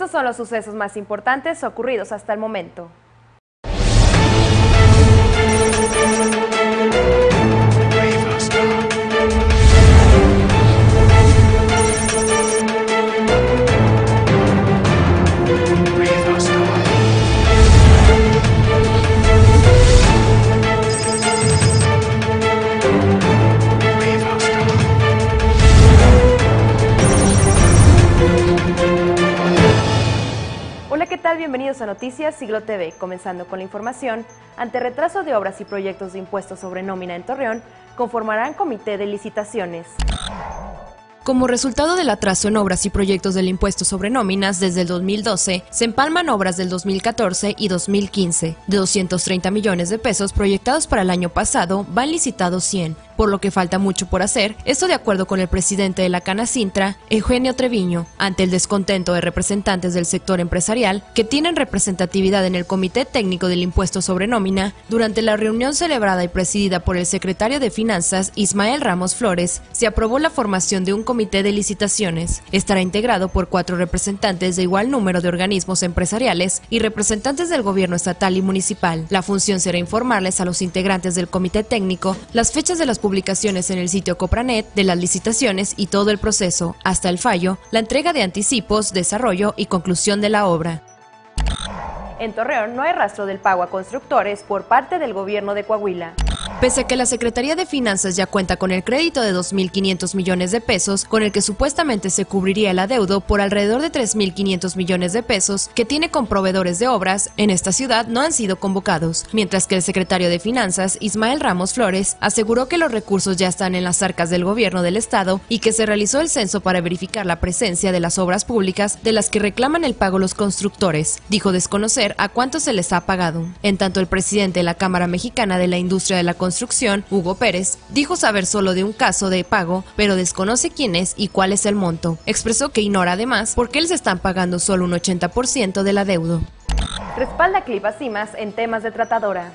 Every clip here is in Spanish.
Estos son los sucesos más importantes ocurridos hasta el momento. Bienvenidos a Noticias Siglo TV, comenzando con la información. Ante retraso de obras y proyectos de impuestos sobre nómina en Torreón, conformarán comité de licitaciones. Como resultado del atraso en obras y proyectos del impuesto sobre nóminas desde el 2012, se empalman obras del 2014 y 2015. De 230 millones de pesos proyectados para el año pasado, van licitados 100, por lo que falta mucho por hacer, esto de acuerdo con el presidente de la Cana Sintra, Eugenio Treviño, ante el descontento de representantes del sector empresarial que tienen representatividad en el Comité Técnico del Impuesto sobre Nómina, durante la reunión celebrada y presidida por el secretario de Finanzas, Ismael Ramos Flores, se aprobó la formación de un comité de licitaciones. Estará integrado por cuatro representantes de igual número de organismos empresariales y representantes del gobierno estatal y municipal. La función será informarles a los integrantes del comité técnico las fechas de las publicaciones en el sitio Copranet de las licitaciones y todo el proceso, hasta el fallo, la entrega de anticipos, desarrollo y conclusión de la obra. En Torreón no hay rastro del pago a constructores por parte del gobierno de Coahuila. Pese a que la Secretaría de Finanzas ya cuenta con el crédito de 2.500 millones de pesos, con el que supuestamente se cubriría el adeudo por alrededor de 3.500 millones de pesos que tiene con proveedores de obras, en esta ciudad no han sido convocados, mientras que el secretario de Finanzas, Ismael Ramos Flores, aseguró que los recursos ya están en las arcas del gobierno del Estado y que se realizó el censo para verificar la presencia de las obras públicas de las que reclaman el pago los constructores. Dijo desconocer a cuánto se les ha pagado. En tanto, el presidente de la Cámara Mexicana de la Industria de la Construcción, Hugo Pérez, dijo saber solo de un caso de pago, pero desconoce quién es y cuál es el monto. Expresó que ignora además por qué les están pagando solo un 80% del adeudo. Respalda Cliva Cimas en temas de tratadora.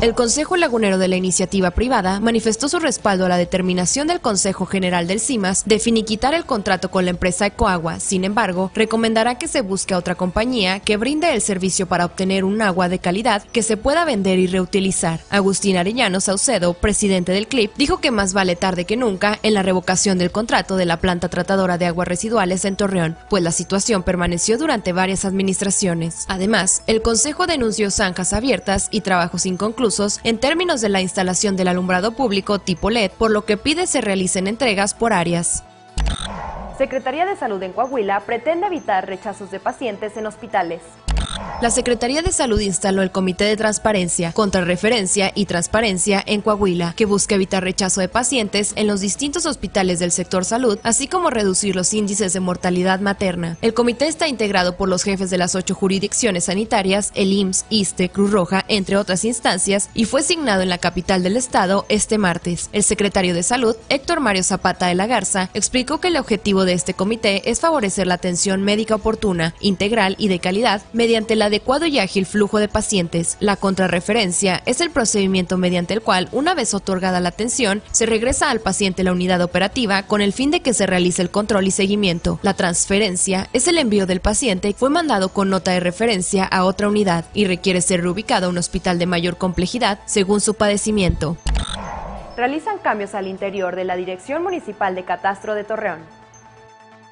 El Consejo Lagunero de la Iniciativa Privada manifestó su respaldo a la determinación del Consejo General del CIMAS de finiquitar el contrato con la empresa Ecoagua. Sin embargo, recomendará que se busque otra compañía que brinde el servicio para obtener un agua de calidad que se pueda vender y reutilizar. Agustín Arellano Saucedo, presidente del CLIP, dijo que más vale tarde que nunca en la revocación del contrato de la planta tratadora de aguas residuales en Torreón, pues la situación permaneció durante varias administraciones. Además, el Consejo denunció zanjas abiertas y trabajos inconclusos en términos de la instalación del alumbrado público tipo LED, por lo que pide se realicen entregas por áreas. Secretaría de Salud en Coahuila pretende evitar rechazos de pacientes en hospitales. La Secretaría de Salud instaló el Comité de Transparencia, Contrarreferencia y Transparencia en Coahuila, que busca evitar rechazo de pacientes en los distintos hospitales del sector salud, así como reducir los índices de mortalidad materna. El comité está integrado por los jefes de las ocho jurisdicciones sanitarias, el IMSS, ISTE, Cruz Roja, entre otras instancias, y fue asignado en la capital del estado este martes. El secretario de Salud, Héctor Mario Zapata de la Garza, explicó que el objetivo de este comité es favorecer la atención médica oportuna, integral y de calidad mediante el adecuado y ágil flujo de pacientes. La contrarreferencia es el procedimiento mediante el cual, una vez otorgada la atención, se regresa al paciente la unidad operativa con el fin de que se realice el control y seguimiento. La transferencia es el envío del paciente fue mandado con nota de referencia a otra unidad y requiere ser reubicado a un hospital de mayor complejidad según su padecimiento. Realizan cambios al interior de la Dirección Municipal de Catastro de Torreón.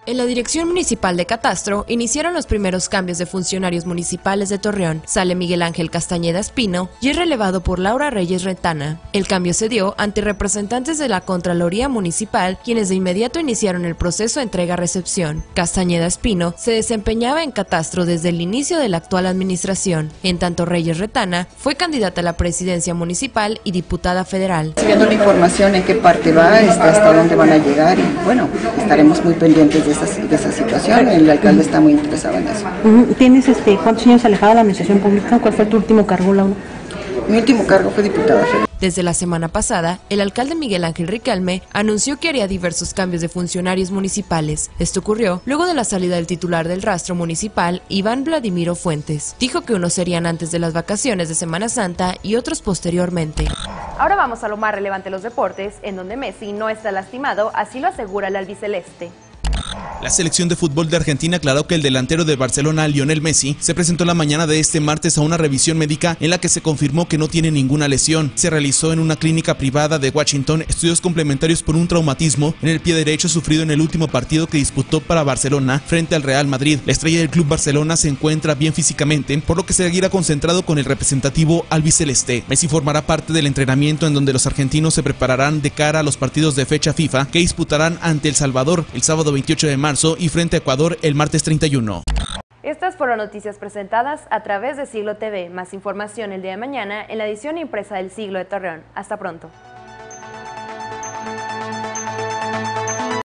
En la Dirección Municipal de Catastro iniciaron los primeros cambios de funcionarios municipales de Torreón. Sale Miguel Ángel Castañeda Espino y es relevado por Laura Reyes Retana. El cambio se dio ante representantes de la Contraloría Municipal, quienes de inmediato iniciaron el proceso de entrega-recepción. Castañeda Espino se desempeñaba en Catastro desde el inicio de la actual administración. En tanto, Reyes Retana fue candidata a la presidencia municipal y diputada federal. Viendo la información en qué parte va, este, hasta dónde van a llegar y bueno, estaremos muy pendientes de de esa situación. El alcalde está muy interesado en eso. ¿Tienes este, cuántos años alejada de la administración pública? ¿Cuál fue tu último cargo, Laura? Mi último cargo fue diputada federal. Desde la semana pasada, el alcalde Miguel Ángel Riquelme anunció que haría diversos cambios de funcionarios municipales. Esto ocurrió luego de la salida del titular del rastro municipal, Iván Vladimiro Fuentes. Dijo que unos serían antes de las vacaciones de Semana Santa y otros posteriormente. Ahora vamos a lo más relevante de los deportes, en donde Messi no está lastimado, así lo asegura el albiceleste. La selección de fútbol de Argentina aclaró que el delantero de Barcelona, Lionel Messi, se presentó la mañana de este martes a una revisión médica en la que se confirmó que no tiene ninguna lesión. Se realizó en una clínica privada de Washington estudios complementarios por un traumatismo en el pie derecho sufrido en el último partido que disputó para Barcelona frente al Real Madrid. La estrella del club Barcelona se encuentra bien físicamente, por lo que seguirá concentrado con el representativo albiceleste. Messi formará parte del entrenamiento en donde los argentinos se prepararán de cara a los partidos de fecha FIFA que disputarán ante El Salvador el sábado 28 de marzo y frente a Ecuador el martes 31. Estas fueron noticias presentadas a través de Siglo TV. Más información el día de mañana en la edición impresa del Siglo de Torreón. Hasta pronto.